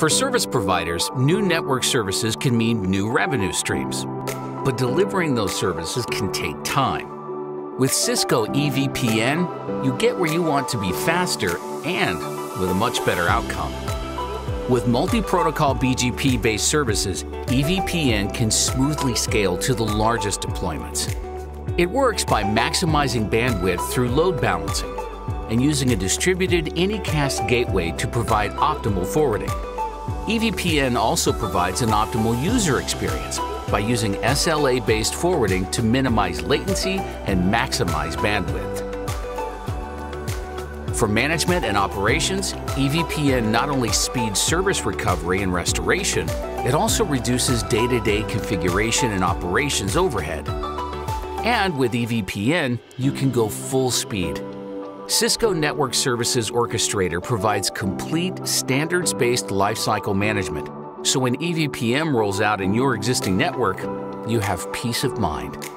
For service providers, new network services can mean new revenue streams. But delivering those services can take time. With Cisco EVPN, you get where you want to be faster and with a much better outcome. With multi-protocol BGP-based services, EVPN can smoothly scale to the largest deployments. It works by maximizing bandwidth through load balancing and using a distributed anycast gateway to provide optimal forwarding. EVPN also provides an optimal user experience by using SLA-based forwarding to minimize latency and maximize bandwidth. For management and operations, EVPN not only speeds service recovery and restoration, it also reduces day-to-day configuration and operations overhead. And with EVPN, you can go full speed Cisco Network Services Orchestrator provides complete standards-based lifecycle management, so when EVPN rolls out in your existing network, you have peace of mind.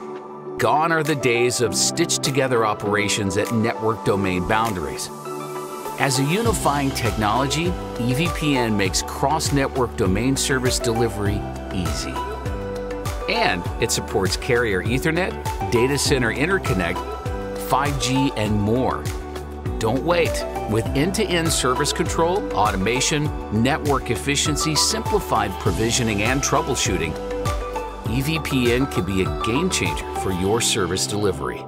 Gone are the days of stitched-together operations at network domain boundaries. As a unifying technology, EVPN makes cross-network domain service delivery easy. And it supports carrier Ethernet, data center interconnect, 5G, and more don't wait. With end-to-end service control, automation, network efficiency, simplified provisioning, and troubleshooting, EVPN can be a game changer for your service delivery.